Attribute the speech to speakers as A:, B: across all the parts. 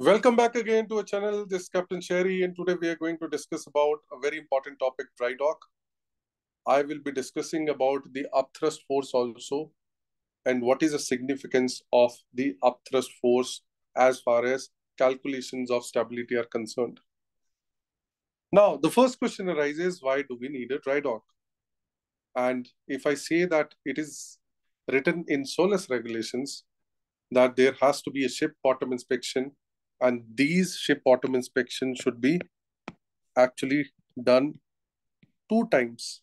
A: Welcome back again to our channel. This is Captain Sherry, and today we are going to discuss about a very important topic, dry dock. I will be discussing about the upthrust force also, and what is the significance of the upthrust force as far as calculations of stability are concerned. Now, the first question arises, why do we need a dry dock? And if I say that it is written in SOLAS regulations that there has to be a ship bottom inspection and these ship bottom inspections should be actually done two times.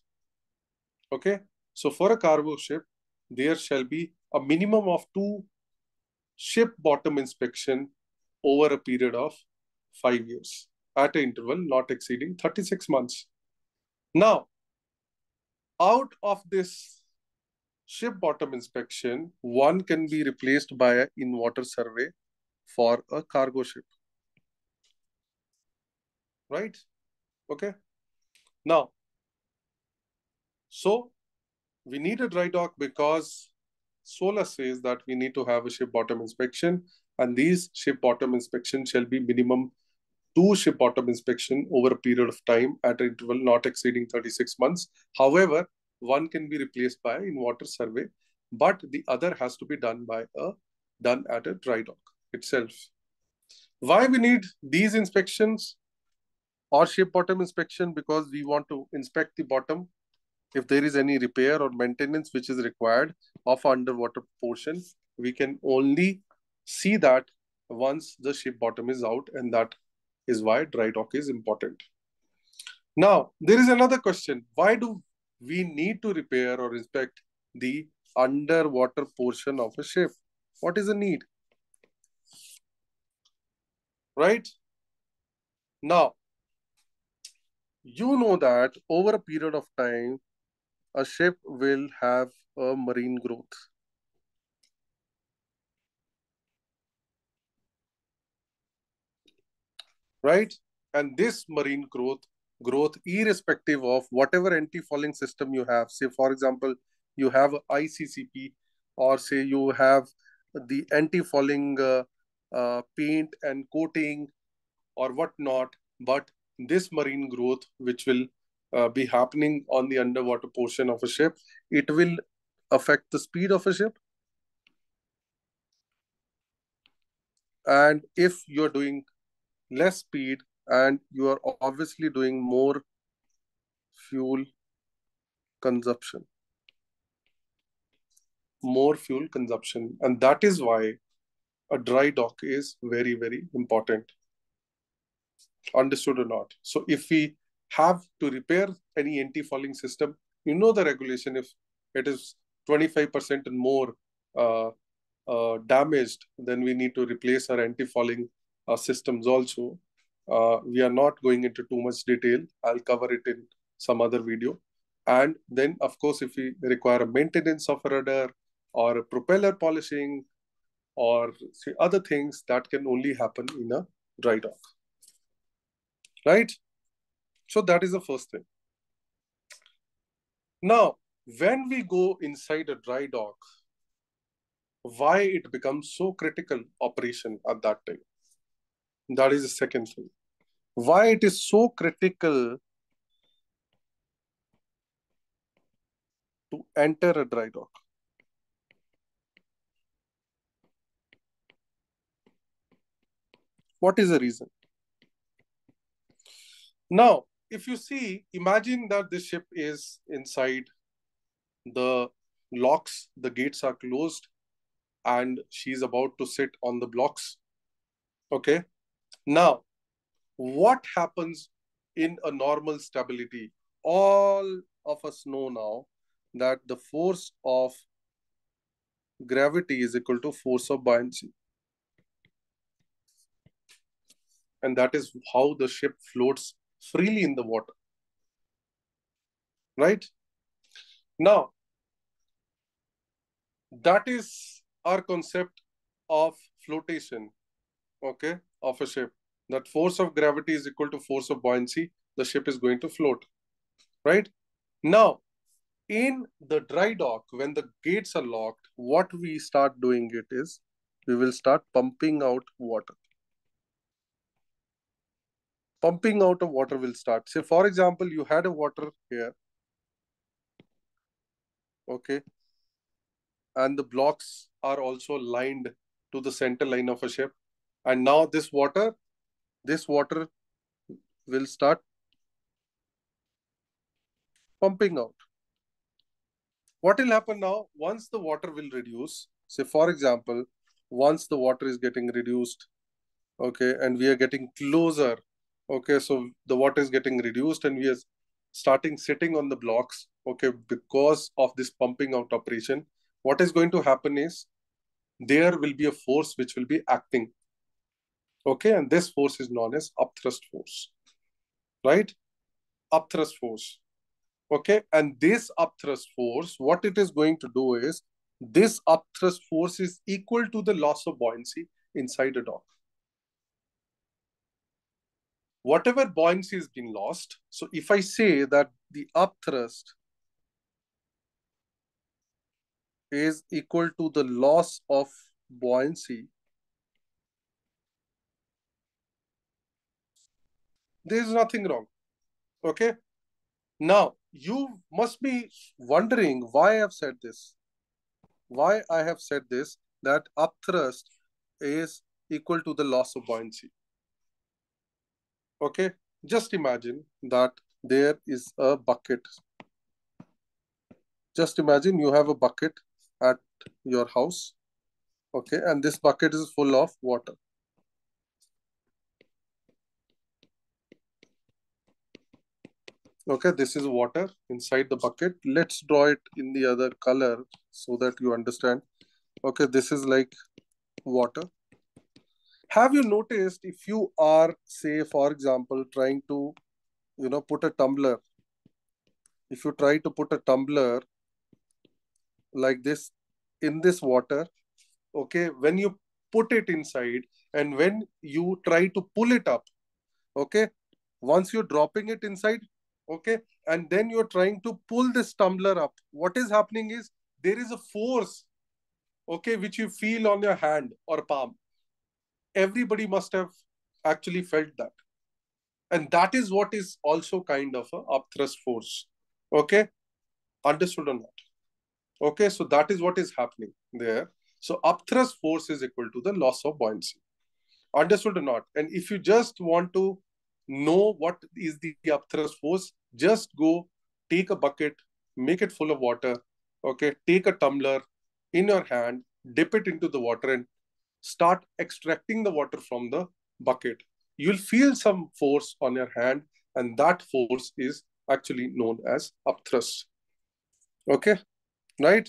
A: Okay, so for a cargo ship, there shall be a minimum of two ship bottom inspection over a period of five years at an interval not exceeding 36 months. Now, out of this ship bottom inspection, one can be replaced by an in-water survey for a cargo ship. Right? Okay. Now, so we need a dry dock because SOLAS says that we need to have a ship bottom inspection and these ship bottom inspection shall be minimum two ship bottom inspection over a period of time at an interval not exceeding 36 months. However, one can be replaced by in-water survey, but the other has to be done by a done at a dry dock itself. Why we need these inspections or ship bottom inspection? Because we want to inspect the bottom if there is any repair or maintenance which is required of underwater portion. We can only see that once the ship bottom is out and that is why dry dock is important. Now, there is another question. Why do we need to repair or inspect the underwater portion of a ship? What is the need? Right? Now, you know that over a period of time, a ship will have a marine growth. right? And this marine growth, growth irrespective of whatever anti-fouling system you have. Say, for example, you have ICCP or say you have the anti-fouling uh, uh, paint and coating or whatnot. But this marine growth, which will uh, be happening on the underwater portion of a ship, it will affect the speed of a ship. And if you're doing less speed and you are obviously doing more fuel consumption more fuel consumption and that is why a dry dock is very very important understood or not so if we have to repair any anti-fouling system you know the regulation if it is 25% and more uh, uh, damaged then we need to replace our anti-fouling uh, systems also. Uh, we are not going into too much detail. I'll cover it in some other video. And then, of course, if we require a maintenance of a rudder or a propeller polishing or say other things, that can only happen in a dry dock. Right? So that is the first thing. Now, when we go inside a dry dock, why it becomes so critical operation at that time? That is the second thing. Why it is so critical to enter a dry dock. What is the reason? Now, if you see, imagine that the ship is inside the locks, the gates are closed, and she's about to sit on the blocks. Okay. Now, what happens in a normal stability? All of us know now that the force of gravity is equal to force of buoyancy. And that is how the ship floats freely in the water. Right? Now, that is our concept of flotation, okay, of a ship that force of gravity is equal to force of buoyancy, the ship is going to float, right? Now, in the dry dock, when the gates are locked, what we start doing it is, we will start pumping out water. Pumping out of water will start. Say, for example, you had a water here. Okay. And the blocks are also lined to the center line of a ship. And now this water, this water will start pumping out. What will happen now? Once the water will reduce, say for example, once the water is getting reduced, okay, and we are getting closer, okay, so the water is getting reduced and we are starting sitting on the blocks, okay, because of this pumping out operation, what is going to happen is there will be a force which will be acting, okay, and this force is known as upthrust force, right? Upthrust force okay and this upthrust force what it is going to do is this upthrust force is equal to the loss of buoyancy inside a dock whatever buoyancy has been lost so if i say that the upthrust is equal to the loss of buoyancy there is nothing wrong okay now you must be wondering why I have said this. Why I have said this, that upthrust is equal to the loss of buoyancy. Okay, just imagine that there is a bucket. Just imagine you have a bucket at your house. Okay, and this bucket is full of water. Okay, this is water inside the bucket. Let's draw it in the other color so that you understand. Okay, this is like water. Have you noticed if you are, say, for example, trying to, you know, put a tumbler. If you try to put a tumbler like this in this water, okay, when you put it inside and when you try to pull it up, okay, once you're dropping it inside, okay and then you're trying to pull this tumbler up what is happening is there is a force okay which you feel on your hand or palm everybody must have actually felt that. And that is what is also kind of a upthrust force. Okay? Understood or not? Okay? So that is what is happening there. So upthrust force is equal to the loss of buoyancy. Understood or not? And if you just want to know what is the upthrust force, just go take a bucket, make it full of water, okay, take a tumbler in your hand, dip it into the water and start extracting the water from the bucket. You'll feel some force on your hand and that force is actually known as upthrust. Okay, right?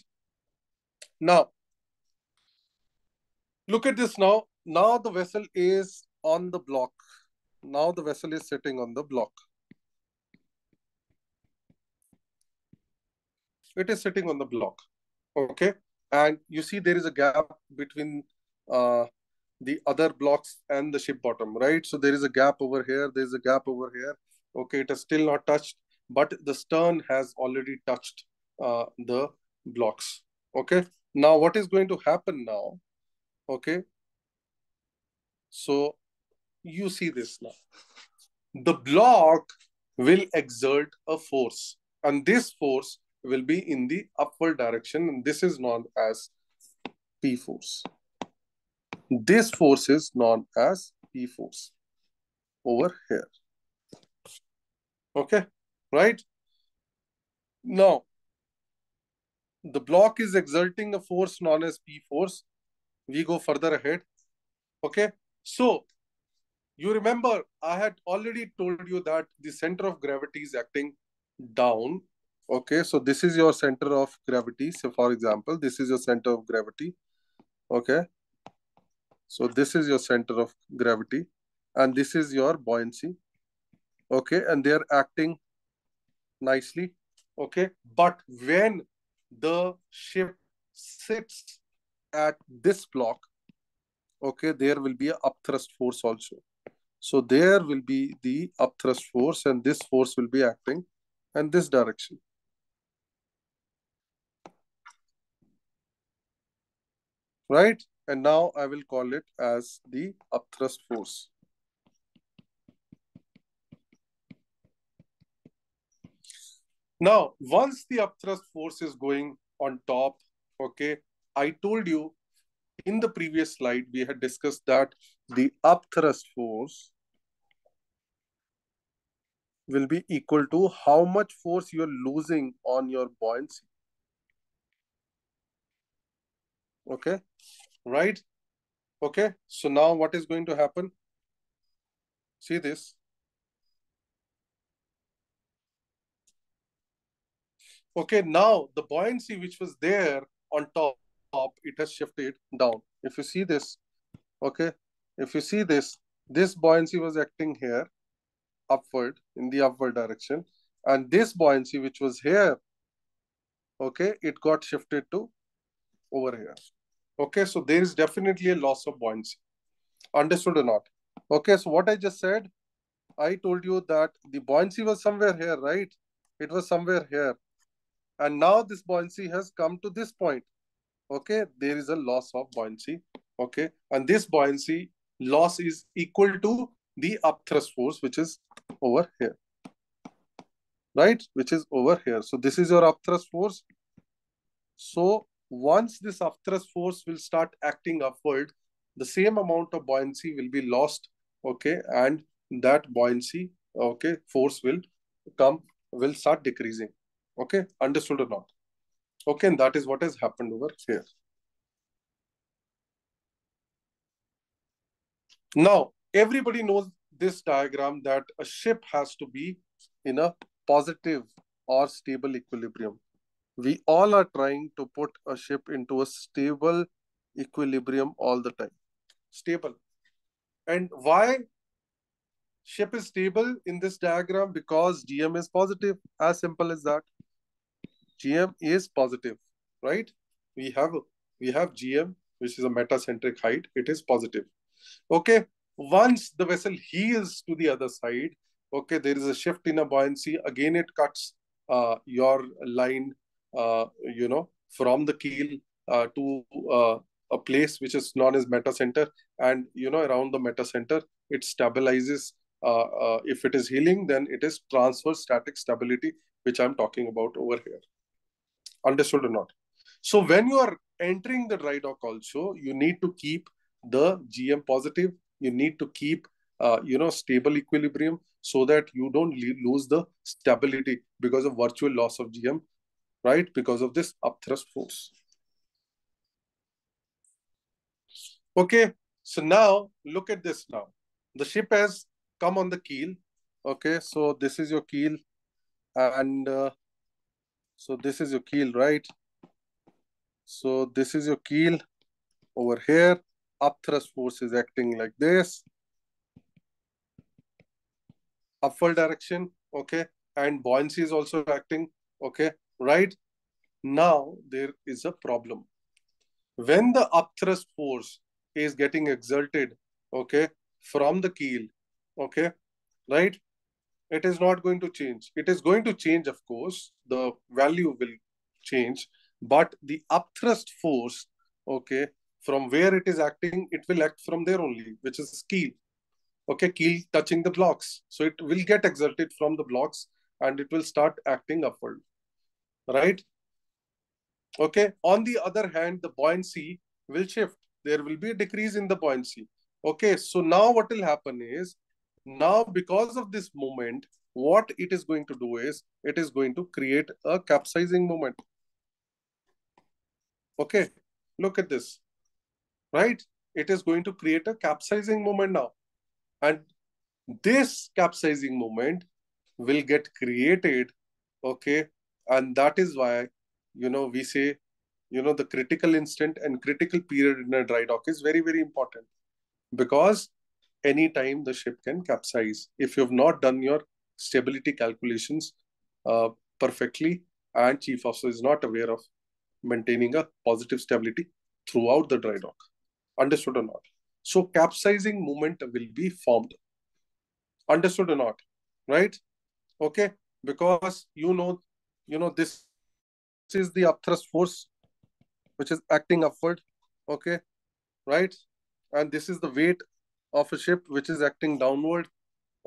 A: Now, look at this now. Now the vessel is on the block now the vessel is sitting on the block. It is sitting on the block. Okay. And you see there is a gap between uh, the other blocks and the ship bottom, right? So there is a gap over here. There's a gap over here. Okay. It has still not touched, but the stern has already touched uh, the blocks. Okay. Now what is going to happen now? Okay. So you see this now. The block will exert a force and this force will be in the upward direction and this is known as P force. This force is known as P force over here. Okay, right? Now, the block is exerting a force known as P force. We go further ahead. Okay, so you remember, I had already told you that the center of gravity is acting down. Okay, so this is your center of gravity. So for example, this is your center of gravity. Okay. So this is your center of gravity. And this is your buoyancy. Okay, and they're acting nicely. Okay, but when the ship sits at this block, okay, there will be a upthrust force also. So there will be the upthrust force and this force will be acting in this direction. Right? and now I will call it as the upthrust force. Now, once the upthrust force is going on top, okay, I told you in the previous slide, we had discussed that the upthrust force will be equal to how much force you're losing on your buoyancy. Okay, right? Okay, so now what is going to happen? See this. Okay, now the buoyancy which was there on top, top, it has shifted down. If you see this, okay, if you see this, this buoyancy was acting here, upward, in the upward direction. And this buoyancy which was here, okay, it got shifted to over here. Okay, so there is definitely a loss of buoyancy. Understood or not? Okay, so what I just said, I told you that the buoyancy was somewhere here, right? It was somewhere here. And now this buoyancy has come to this point. Okay, there is a loss of buoyancy. Okay, and this buoyancy loss is equal to the upthrust force, which is over here. Right, which is over here. So this is your upthrust force. So once this upthrust force will start acting upward, the same amount of buoyancy will be lost. Okay, and that buoyancy, okay, force will come, will start decreasing. Okay, understood or not? Okay, and that is what has happened over here. Now, everybody knows this diagram that a ship has to be in a positive or stable equilibrium. We all are trying to put a ship into a stable equilibrium all the time. Stable. And why ship is stable in this diagram? Because GM is positive. As simple as that. GM is positive, right? We have we have GM, which is a metacentric height. It is positive. Okay. Once the vessel heels to the other side, okay, there is a shift in a buoyancy. Again, it cuts uh, your line, you know, from the keel uh, to uh, a place which is known as metacenter. And, you know, around the metacenter, it stabilizes. Uh, uh, if it is heeling, then it is transverse static stability, which I'm talking about over here. Understood or not? So when you are entering the dry dock also, you need to keep the GM positive. You need to keep, uh, you know, stable equilibrium so that you don't lose the stability because of virtual loss of GM, right? Because of this upthrust force. Okay, so now look at this now. The ship has come on the keel. Okay, so this is your keel and uh, so this is your keel, right? So this is your keel over here. Upthrust force is acting like this. Upward direction, okay? And buoyancy is also acting, okay? Right? Now there is a problem. When the upthrust force is getting exerted, okay, from the keel, okay, right? it is not going to change. It is going to change, of course. The value will change, but the upthrust force, okay, from where it is acting, it will act from there only, which is keel. Okay, keel touching the blocks. So it will get exerted from the blocks and it will start acting upward. Right? Okay. On the other hand, the buoyancy will shift. There will be a decrease in the buoyancy. Okay. So now what will happen is now, because of this moment, what it is going to do is, it is going to create a capsizing moment. Okay, look at this, right? It is going to create a capsizing moment now. And this capsizing moment will get created, okay? And that is why, you know, we say, you know, the critical instant and critical period in a dry dock is very, very important because anytime the ship can capsize. If you have not done your stability calculations uh, perfectly and chief officer is not aware of maintaining a positive stability throughout the dry dock. Understood or not? So capsizing moment will be formed. Understood or not? Right? Okay? Because you know, you know, this, this is the upthrust force which is acting upward. Okay? Right? And this is the weight of a ship which is acting downward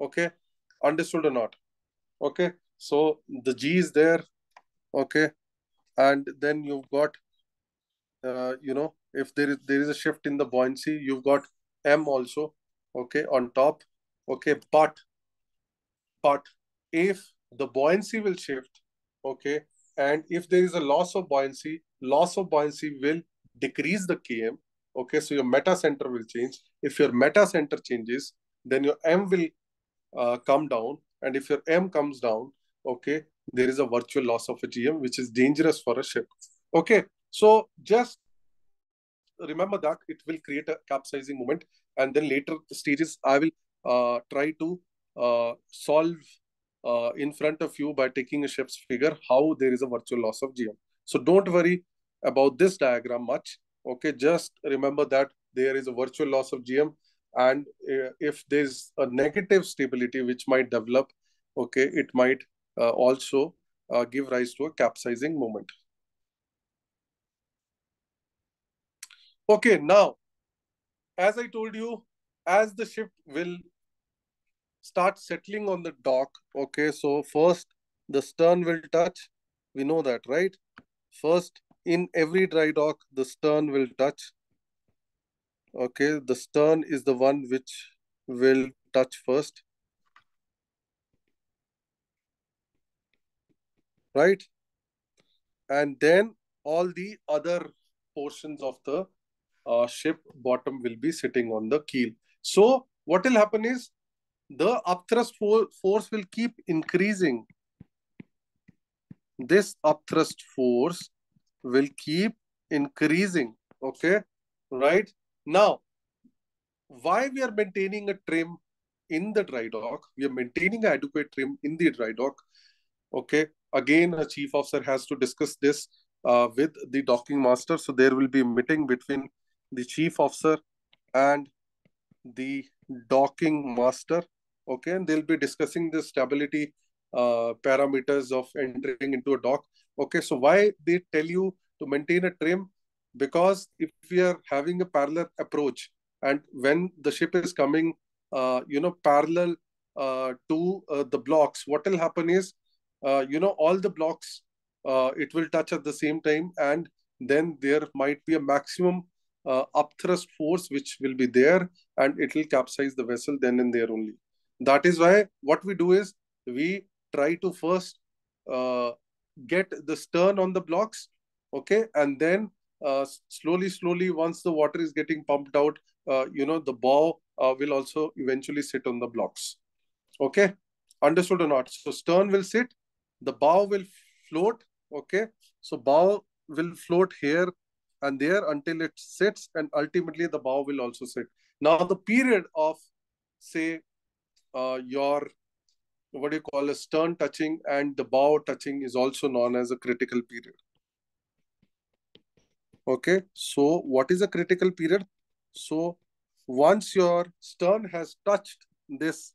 A: okay understood or not okay So the G is there, okay, and then you've got, uh, you know, if there is there is a shift in the buoyancy, you've got M also, okay, on top, okay, but but if the buoyancy will shift, okay, and if there is a loss of buoyancy, loss of buoyancy will decrease the Km, okay, so your meta center will change. If your meta center changes, then your M will uh, come down, and if your M comes down, okay, there is a virtual loss of a GM, which is dangerous for a ship. Okay, so just remember that it will create a capsizing moment, and then later stages I will uh, try to uh, solve uh, in front of you by taking a ship's figure how there is a virtual loss of GM. So don't worry about this diagram much. Okay, just remember that there is a virtual loss of GM and uh, if there's a negative stability which might develop, okay, it might uh, also uh, give rise to a capsizing moment. Okay, now, as I told you, as the ship will start settling on the dock, okay, so first the stern will touch. We know that, right? First, in every dry dock, the stern will touch. Okay, the stern is the one which will touch first. Right? And then all the other portions of the uh, ship bottom will be sitting on the keel. So what will happen is the upthrust for force will keep increasing. This upthrust force will keep increasing. Okay, right? Now, why we are maintaining a trim in the dry dock? We are maintaining adequate trim in the dry dock. Okay, again, a chief officer has to discuss this uh, with the docking master. So there will be a meeting between the chief officer and the docking master okay and they'll be discussing the stability uh, parameters of entering into a dock okay so why they tell you to maintain a trim because if we are having a parallel approach and when the ship is coming uh, you know parallel uh, to uh, the blocks what will happen is uh, you know all the blocks uh, it will touch at the same time and then there might be a maximum uh, upthrust force which will be there and it will capsize the vessel then and there only. That is why what we do is we try to first uh, get the stern on the blocks, okay, and then uh, slowly, slowly, once the water is getting pumped out, uh, you know, the bow uh, will also eventually sit on the blocks. Okay, understood or not? So stern will sit, the bow will float, okay. So bow will float here and there until it sits and ultimately the bow will also sit. Now the period of say uh, your what do you call a stern touching and the bow touching is also known as a critical period. Okay, so what is a critical period? So once your stern has touched this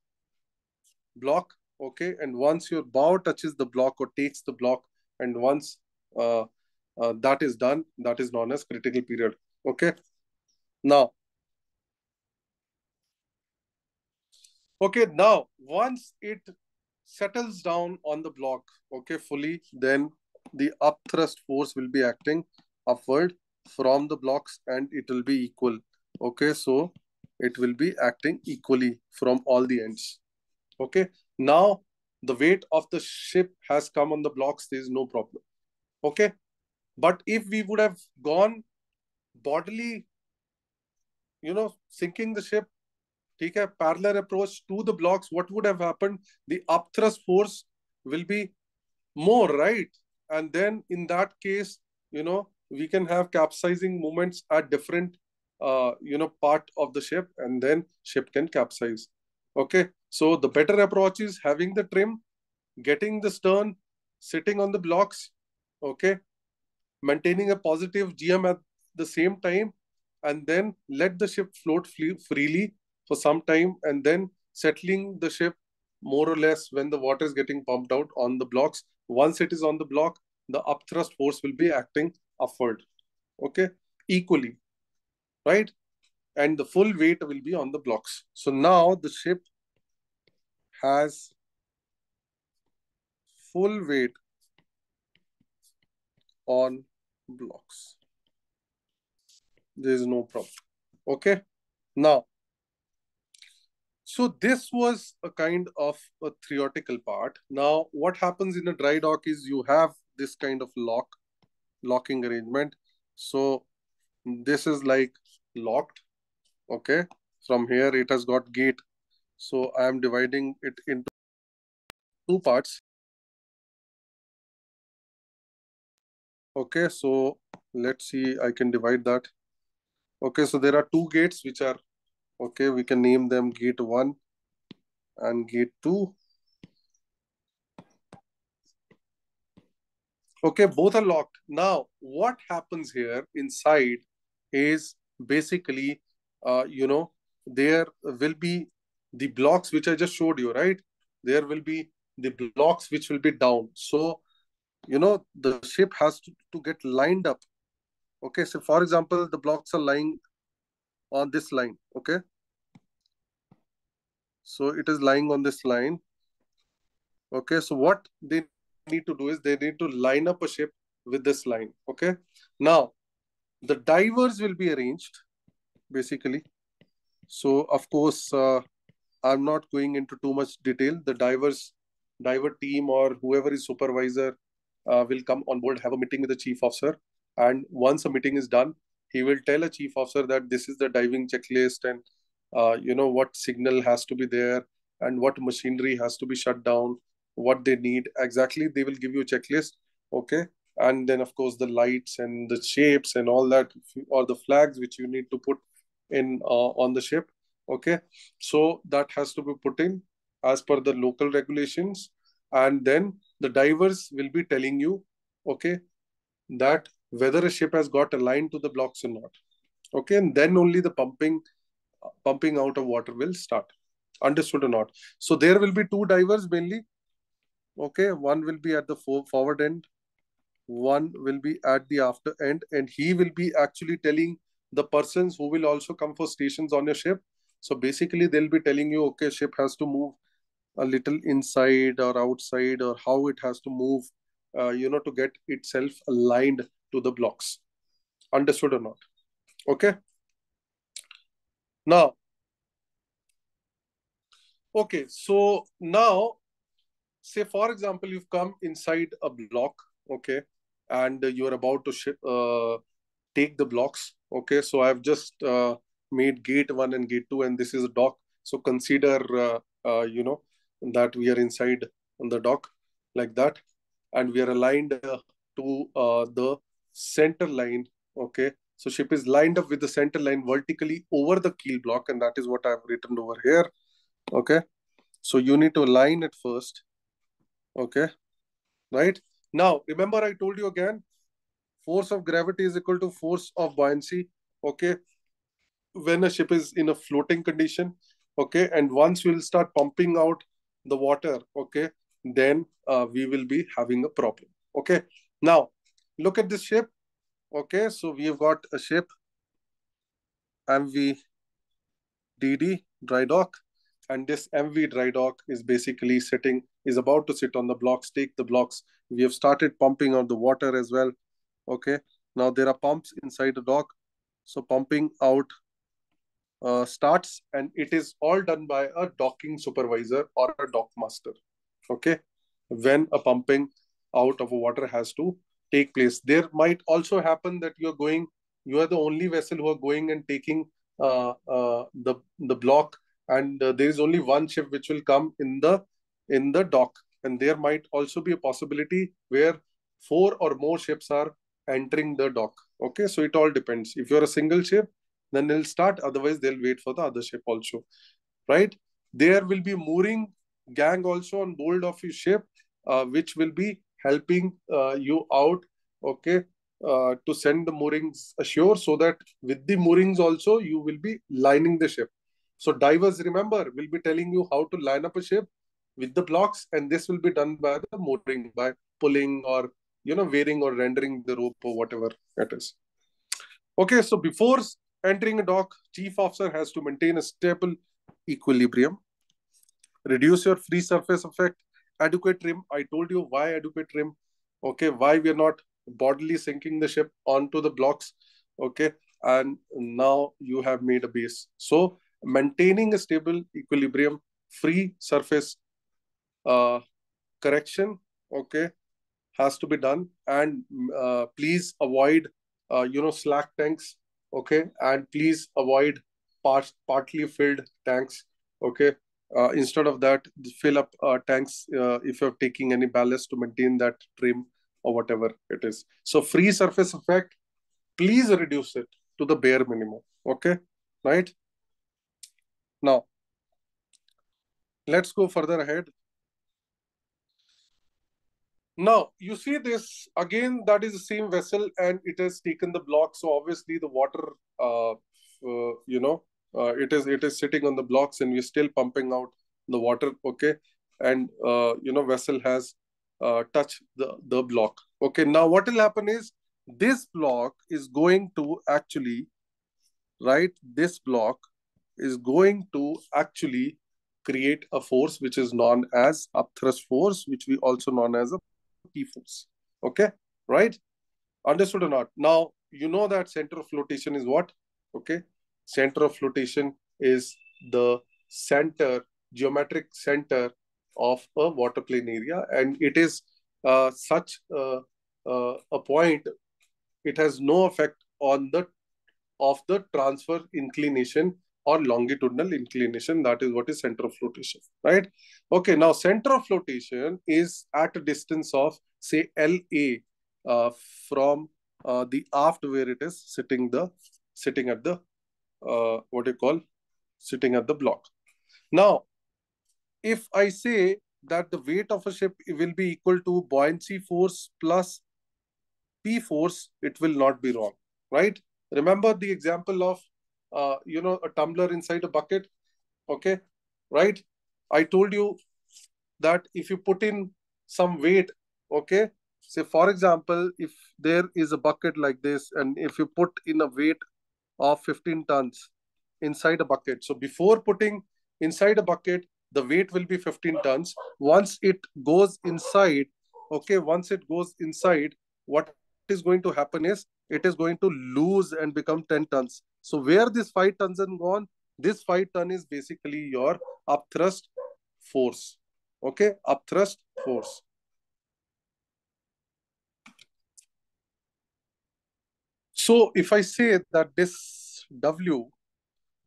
A: block, okay, and once your bow touches the block or takes the block, and once uh, uh, that is done that is known as critical period okay now okay now once it settles down on the block okay fully then the upthrust force will be acting upward from the blocks and it will be equal. Okay so it will be acting equally from all the ends. Okay now the weight of the ship has come on the blocks there is no problem. Okay but if we would have gone bodily, you know, sinking the ship, take a parallel approach to the blocks, what would have happened? The upthrust force will be more, right? And then in that case, you know, we can have capsizing moments at different, uh, you know, part of the ship, and then ship can capsize. Okay, so the better approach is having the trim, getting the stern, sitting on the blocks. Okay, maintaining a positive GM at the same time, and then let the ship float freely for some time, and then settling the ship more or less when the water is getting pumped out on the blocks. Once it is on the block, the upthrust force will be acting upward, okay, equally, right? And the full weight will be on the blocks. So now the ship has full weight on blocks. There is no problem. Okay. Now, so this was a kind of a theoretical part. Now, what happens in a dry dock is you have this kind of lock, locking arrangement. So this is like locked. Okay. From here, it has got gate. So I am dividing it into two parts. Okay, so let's see, I can divide that. Okay, so there are two gates which are, okay, we can name them gate 1 and gate 2. Okay, both are locked. Now, what happens here inside is basically, uh, you know, there will be the blocks which I just showed you, right? There will be the blocks which will be down. So, you know, the ship has to, to get lined up. Okay, so for example, the blocks are lying on this line, okay? So it is lying on this line. Okay, so what they need to do is they need to line up a ship with this line, okay? Now, the divers will be arranged, basically. So, of course, uh, I'm not going into too much detail. The divers, diver team or whoever is supervisor uh, will come on board, have a meeting with the chief officer. And once a meeting is done, he will tell a chief officer that this is the diving checklist and, uh, you know, what signal has to be there and what machinery has to be shut down, what they need. Exactly, they will give you a checklist. Okay. And then, of course, the lights and the shapes and all that, or the flags which you need to put in uh, on the ship okay so that has to be put in as per the local regulations and then the divers will be telling you okay that whether a ship has got aligned to the blocks or not. Okay and then only the pumping pumping out of water will start. Understood or not? So there will be two divers mainly. Okay one will be at the forward end one will be at the after end and he will be actually telling the persons who will also come for stations on your ship. So basically, they'll be telling you, okay, ship has to move a little inside or outside or how it has to move, uh, you know, to get itself aligned to the blocks. Understood or not? Okay. Now, okay, so now, say for example, you've come inside a block, okay, and you're about to ship, uh, take the blocks. Okay, so I've just uh, made gate one and gate two, and this is a dock. So consider, uh, uh, you know, that we are inside on the dock like that, and we are aligned uh, to uh, the center line. Okay, so ship is lined up with the center line vertically over the keel block, and that is what I've written over here. Okay, so you need to align it first. Okay, right now remember I told you again, force of gravity is equal to force of buoyancy. Okay, when a ship is in a floating condition okay and once we'll start pumping out the water okay then uh, we will be having a problem okay now look at this ship okay so we have got a ship mv dd dry dock. And this mv dry dock is basically sitting is about to sit on the blocks. Take the blocks. We have started pumping out the water as well. Okay now there are pumps inside the dock. So pumping out uh, starts and it is all done by a docking supervisor or a dock master. Okay when a pumping out of water has to take place. There might also happen that you're going you are the only vessel who are going and taking uh, uh, the the block and uh, there is only one ship which will come in the in the dock. And there might also be a possibility where four or more ships are entering the dock. Okay so it all depends. If you're a single ship then they'll start. Otherwise they'll wait for the other ship also. Right? There will be mooring gang also on board of your ship uh, which will be helping uh, you out okay uh, to send the moorings ashore so that with the moorings also you will be lining the ship. So divers remember will be telling you how to line up a ship with the blocks and this will be done by the mooring by pulling or you know wearing or rendering the rope or whatever it is. Okay so before Entering a dock, chief officer has to maintain a stable equilibrium, reduce your free surface effect, adequate trim. I told you why adequate trim. Okay, why we are not bodily sinking the ship onto the blocks. Okay, and now you have made a base. So maintaining a stable equilibrium, free surface uh, correction, okay, has to be done. And uh, please avoid, uh, you know, slack tanks, okay, and please avoid part partly filled tanks, okay. Uh, instead of that, fill up uh, tanks uh, if you're taking any ballast to maintain that trim or whatever it is. So free surface effect, please reduce it to the bare minimum. Okay, right? Now, let's go further ahead. Now, you see this, again, that is the same vessel and it has taken the block. So obviously the water, uh, uh, you know, uh, it is it is sitting on the blocks and we're still pumping out the water, okay? And, uh, you know, vessel has uh, touched the, the block. Okay, now what will happen is this block is going to actually, right, this block is going to actually create a force which is known as upthrust force, which we also known as a P force. Okay, right? Understood or not? Now, you know that center of flotation is what? Okay, center of flotation is the center, geometric center of a water plane area, and it is uh, such uh, uh, a point, it has no effect on the of the transverse inclination or longitudinal inclination. That is what is center of flotation, right? Okay, now center of flotation is at a distance of say LA uh, from uh, the aft where it is sitting the sitting at the uh, what you call sitting at the block. Now, if I say that the weight of a ship will be equal to buoyancy force plus P force, it will not be wrong, right? Remember the example of uh, you know, a tumbler inside a bucket. Okay, right? I told you that if you put in some weight, okay, say for example, if there is a bucket like this, and if you put in a weight of 15 tons inside a bucket, so before putting inside a bucket, the weight will be 15 tons. Once it goes inside, okay, once it goes inside, what is going to happen is it is going to lose and become 10 tons. So where this 5 tons are gone, this 5 ton is basically your upthrust force. Okay, upthrust force. So if I say that this W,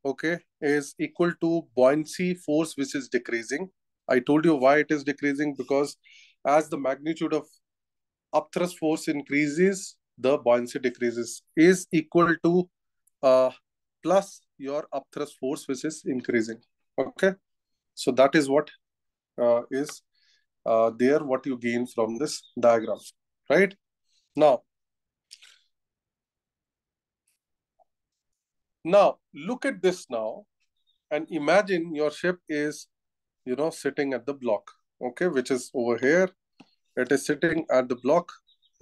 A: okay, is equal to buoyancy force which is decreasing. I told you why it is decreasing because as the magnitude of upthrust force increases, the buoyancy decreases is equal to uh, plus your upthrust force which is increasing okay so that is what uh, is uh, there what you gain from this diagram right now now look at this now and imagine your ship is you know sitting at the block okay which is over here. It is sitting at the block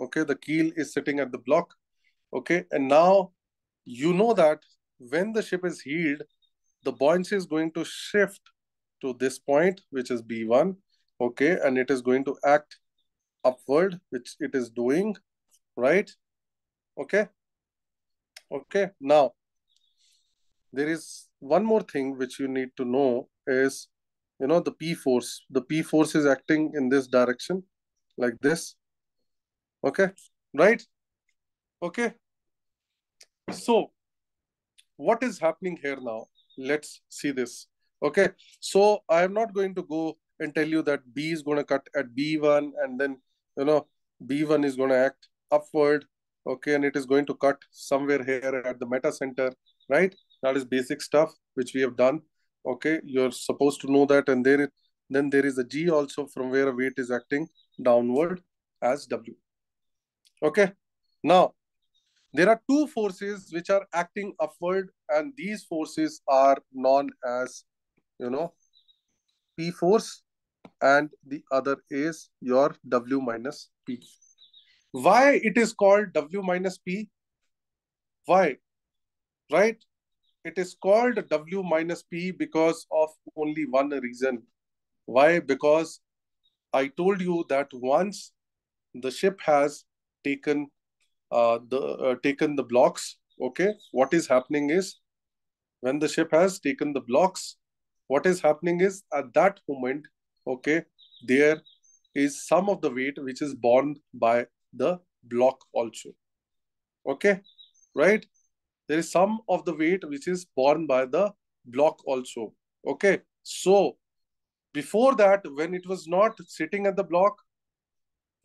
A: okay. The keel is sitting at the block okay. And now you know that when the ship is heeled the buoyancy is going to shift to this point which is b1 okay. And it is going to act upward which it is doing right okay. Okay now there is one more thing which you need to know is you know the p force the p force is acting in this direction like this Okay, right? Okay. So, what is happening here now? Let's see this. Okay, so I am not going to go and tell you that B is going to cut at B1 and then, you know, B1 is going to act upward. Okay, and it is going to cut somewhere here at the meta center, right? That is basic stuff which we have done. Okay, you're supposed to know that. And there, then there is a G also from where a weight is acting downward as W. Okay. Now, there are two forces which are acting upward and these forces are known as, you know, P force and the other is your W minus P. Why it is called W minus P? Why? Right? It is called W minus P because of only one reason. Why? Because I told you that once the ship has taken uh, the uh, taken the blocks, okay, what is happening is when the ship has taken the blocks, what is happening is at that moment, okay, there is some of the weight which is borne by the block also. Okay, right? There is some of the weight which is borne by the block also. Okay, so before that, when it was not sitting at the block,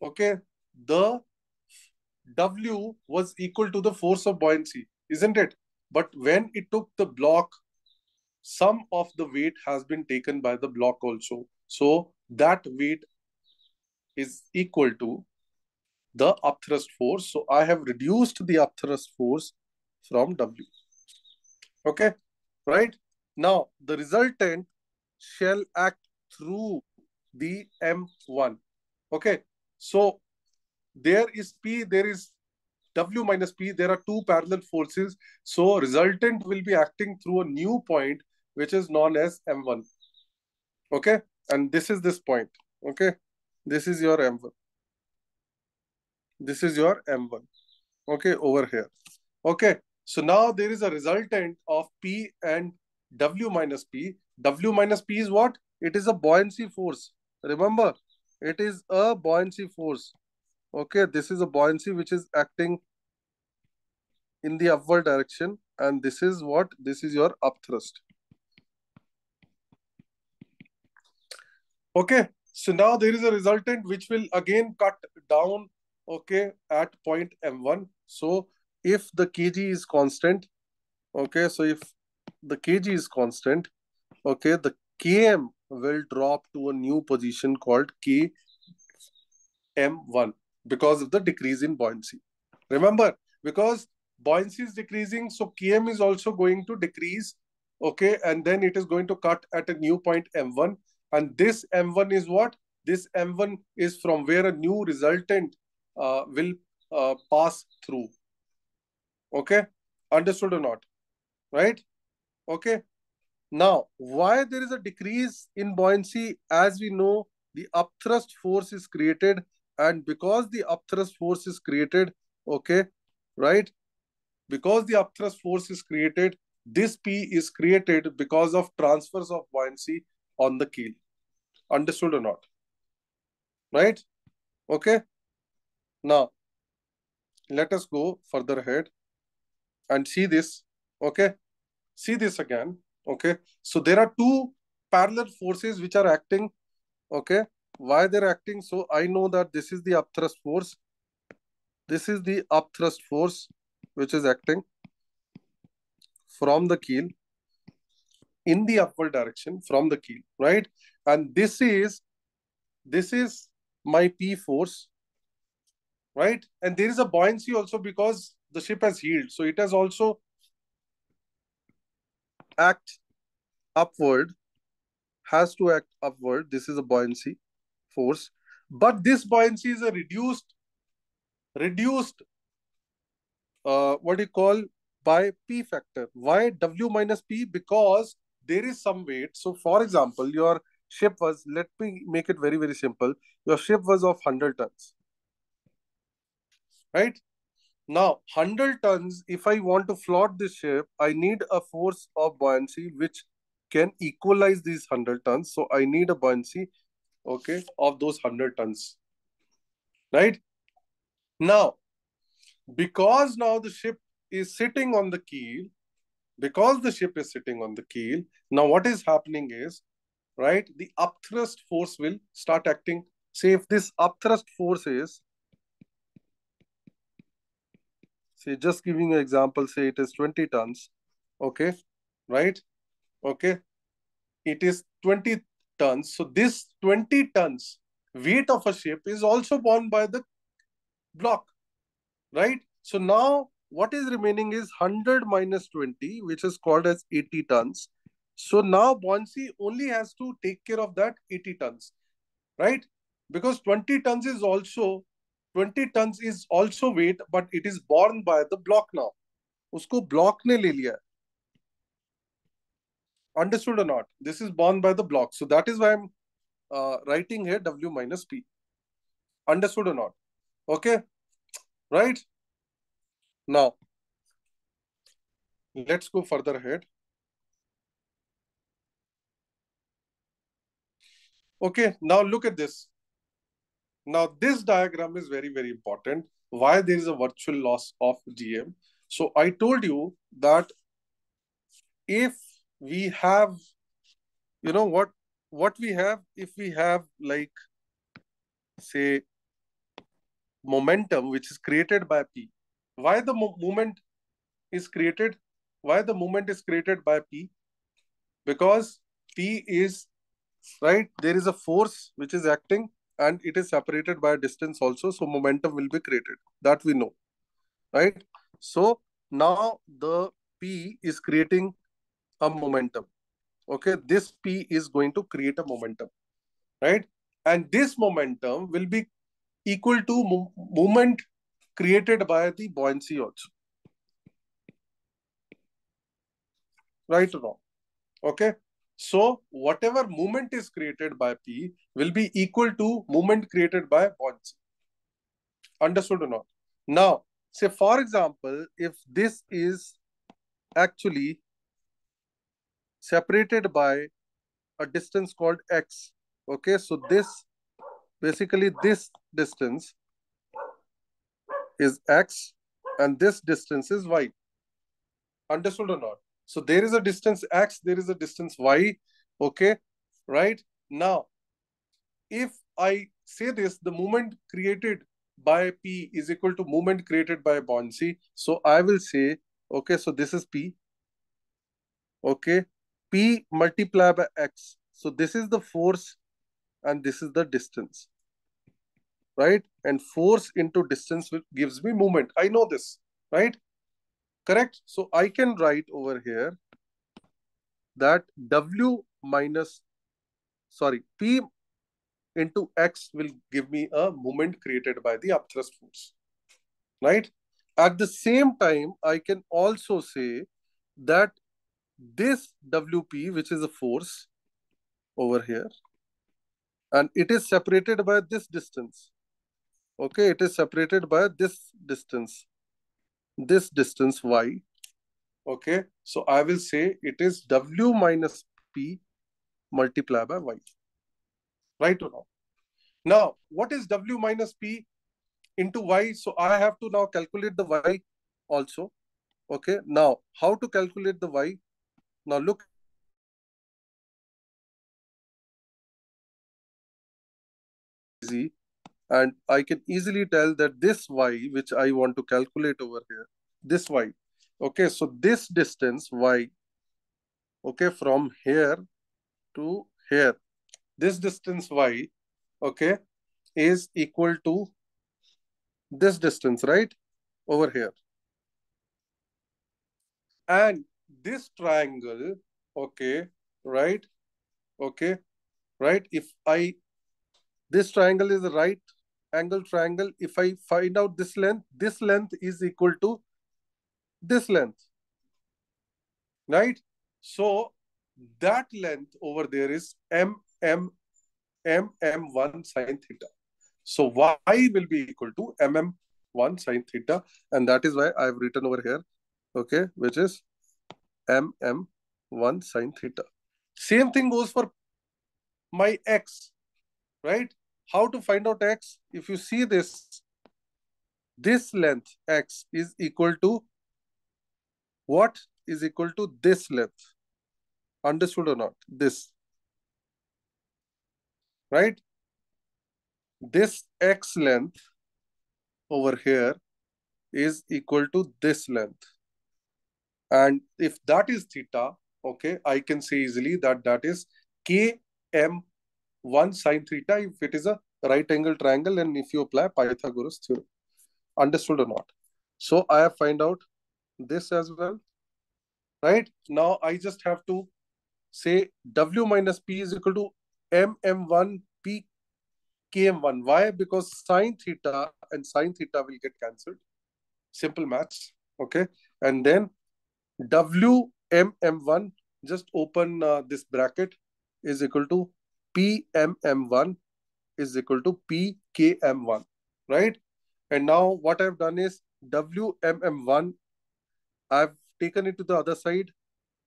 A: okay, the W was equal to the force of buoyancy, isn't it? But when it took the block, some of the weight has been taken by the block also. So that weight is equal to the upthrust force. So I have reduced the upthrust force from W. Okay, right? Now, the resultant shall act through the M1. Okay, so there is P, there is W minus P, there are two parallel forces. So resultant will be acting through a new point, which is known as M1. Okay, and this is this point. Okay, this is your M1. This is your M1. Okay, over here. Okay, so now there is a resultant of P and W minus P. W minus P is what? It is a buoyancy force. Remember, it is a buoyancy force. Okay, this is a buoyancy which is acting in the upward direction. And this is what? This is your upthrust. Okay, so now there is a resultant which will again cut down, okay, at point M1. So if the kg is constant, okay, so if the kg is constant, okay, the km will drop to a new position called km1 because of the decrease in buoyancy. Remember, because buoyancy is decreasing, so km is also going to decrease, okay, and then it is going to cut at a new point m1, and this m1 is what? This m1 is from where a new resultant uh, will uh, pass through. Okay, understood or not? Right? Okay. Now, why there is a decrease in buoyancy? As we know, the upthrust force is created and because the upthrust force is created, okay, right? Because the upthrust force is created, this P is created because of transfers of buoyancy on the keel. Understood or not? Right? Okay. Now, let us go further ahead and see this. Okay. See this again. Okay. So there are two parallel forces which are acting. Okay. Why they're acting? So I know that this is the upthrust force. This is the upthrust force which is acting from the keel in the upward direction from the keel, right? And this is this is my P force, right? And there is a buoyancy also because the ship has heeled. So it has also act upward, has to act upward. This is a buoyancy force. But this buoyancy is a reduced, reduced, uh, what do you call, by P factor. Why W minus P? Because there is some weight. So for example, your ship was, let me make it very, very simple. Your ship was of 100 tons. Right? Now, 100 tons, if I want to float this ship, I need a force of buoyancy which can equalize these 100 tons. So I need a buoyancy, okay, of those 100 tons. Right? Now, because now the ship is sitting on the keel, because the ship is sitting on the keel, now what is happening is, right, the upthrust force will start acting. Say if this upthrust force is say just giving an example say it is 20 tons okay right okay. It is 20 tons. So this 20 tons weight of a ship is also borne by the block right? So now what is remaining is 100 minus 20 which is called as 80 tons. So now buoyancy only has to take care of that 80 tons right? Because 20 tons is also 20 tons is also weight, but it is borne by the block now. उसको block ने ले लिया Understood or not? This is borne by the block. So that is why I'm uh, writing here W minus P. Understood or not? Okay, right? Now, let's go further ahead. Okay, now look at this. Now, this diagram is very, very important. Why there is a virtual loss of GM? So I told you that if we have, you know what, what we have, if we have like, say, momentum which is created by P. Why the mo moment is created? Why the moment is created by P? Because P is, right, there is a force which is acting and it is separated by a distance also. So momentum will be created. That we know, right? So now the P is creating a momentum. Okay, this P is going to create a momentum, right? And this momentum will be equal to mo moment created by the buoyancy also. Right or wrong? Okay. So whatever movement is created by P will be equal to movement created by buoyancy. Understood or not? Now, say for example, if this is actually separated by a distance called x, okay, so this basically this distance is x and this distance is y. Understood or not? So there is a distance x, there is a distance y, okay, right? Now, if I say this, the moment created by P is equal to moment created by buoyancy. So I will say, okay, so this is P, okay, P multiplied by X. So this is the force and this is the distance right? And force into distance gives me movement. I know this, right? Correct? So I can write over here that W minus, sorry, P into X will give me a moment created by the upthrust force, right? At the same time, I can also say that this WP, which is a force over here, and it is separated by this distance okay it is separated by this distance this distance y okay? So i will say it is w minus p multiplied by y. Right or not? now what is w minus p into y? So i have to now calculate the y also okay? Now how to calculate the y? Now look. Easy and I can easily tell that this y, which I want to calculate over here, this y, okay, so this distance y, okay, from here to here, this distance y, okay, is equal to this distance, right, over here. And this triangle, okay, right, okay, right, if I, this triangle is right angle triangle, if I find out this length, this length is equal to this length, right? So that length over there is m m m m1 sine theta. So y will be equal to mm1 sine theta, and that is why I've written over here, okay, which is mm1 sine theta. Same thing goes for my x, right? How to find out x? If you see this, this length x is equal to what is equal to this length? Understood or not? This. Right? This x length over here is equal to this length. And if that is theta, okay, I can say easily that that is km 1 sine theta if it is a right angle triangle and if you apply Pythagoras theorem. Understood or not? So I have find out this as well. Right? Now I just have to say W minus P is equal to MM1 P KM1. Why? Because sine theta and sine theta will get cancelled. Simple maths. Okay. And then WMM1, just open uh, this bracket, is equal to PMM1 is equal to PKM1, right? And now what I've done is WMM1, I've taken it to the other side,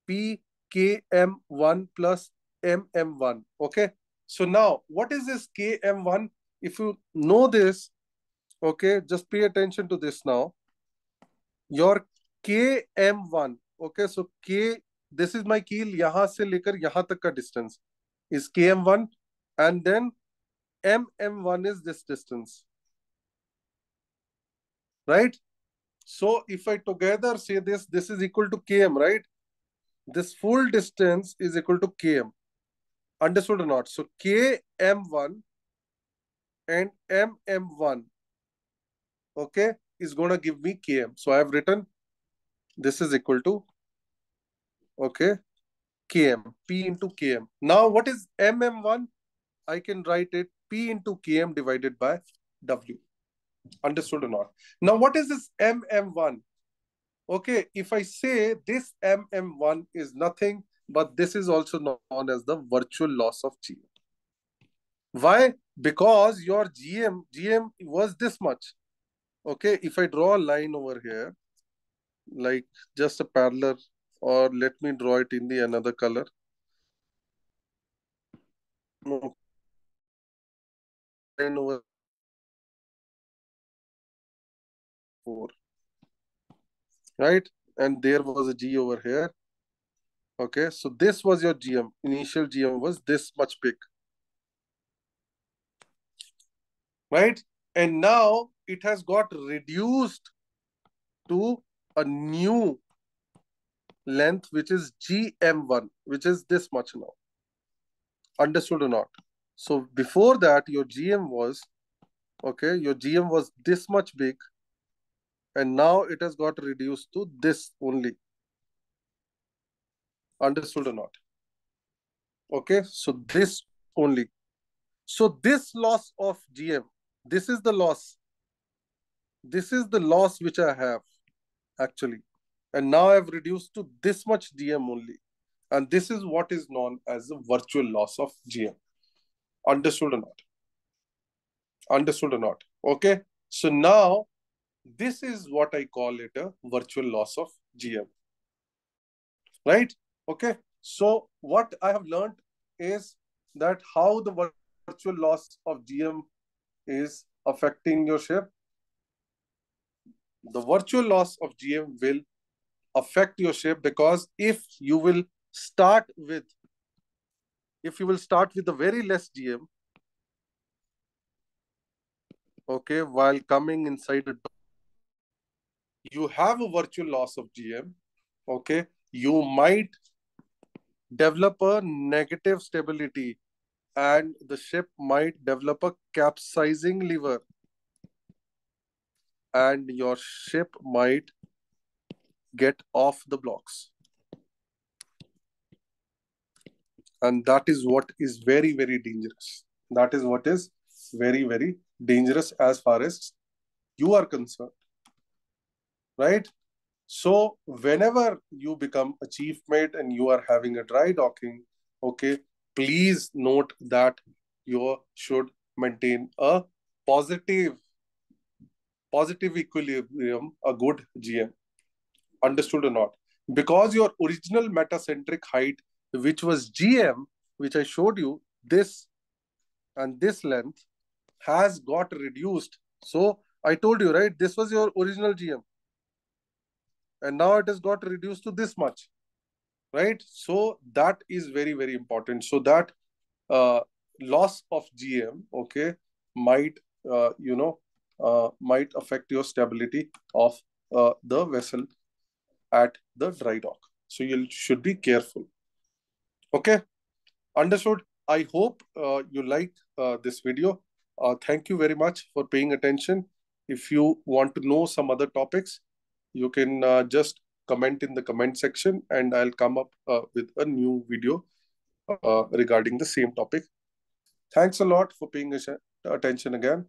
A: PKM1 plus MM1, okay? So now what is this KM1? If you know this, okay, just pay attention to this now. Your KM1, okay, so K, this is my keel, Yaha se lekar yaha tak ka distance is KM1 and then MM1 is this distance. Right? So if I together say this, this is equal to km, right? This full distance is equal to km. Understood or not? So km1 and mm1, okay, is going to give me km. So I have written this is equal to, okay, km, p into km. Now what is mm1? I can write it p into km divided by w. Understood or not? Now, what is this MM1? Okay, if I say this MM1 is nothing, but this is also known as the virtual loss of GM. Why? Because your GM, GM was this much. Okay, if I draw a line over here, like just a parallel, or let me draw it in the another color. Over 4 right? And there was a g over here. Okay? So this was your gm initial gm was this much big. Right? And now it has got reduced to a new length which is gm1 which is this much now understood or not so before that your gm was okay your gm was this much big and now it has got reduced to this only. Understood or not? Okay, so this only. So this loss of GM, this is the loss. This is the loss which I have actually. And now I've reduced to this much GM only. And this is what is known as the virtual loss of GM. Understood or not? Understood or not? Okay. So now this is what I call it a virtual loss of GM. Right? Okay. So what I have learned is that how the virtual loss of GM is affecting your ship. The virtual loss of GM will affect your ship because if you will start with if you will start with a very less GM, okay, while coming inside a you have a virtual loss of GM, okay, you might develop a negative stability and the ship might develop a capsizing lever and your ship might get off the blocks. And that is what is very, very dangerous. That is what is very, very dangerous as far as you are concerned right? So whenever you become a chief mate and you are having a dry docking, okay, please note that you should maintain a positive, positive equilibrium, a good GM. Understood or not? Because your original metacentric height, which was GM, which I showed you, this and this length has got reduced. So I told you, right? This was your original GM and now it has got reduced to this much right so that is very very important so that uh, loss of gm okay might uh, you know uh, might affect your stability of uh, the vessel at the dry dock. So you should be careful. Okay? Understood. I hope uh, you like uh, this video. Thank you very much for paying attention. If you want to know some other topics you can uh, just comment in the comment section and I'll come up uh, with a new video uh, regarding the same topic. Thanks a lot for paying attention again.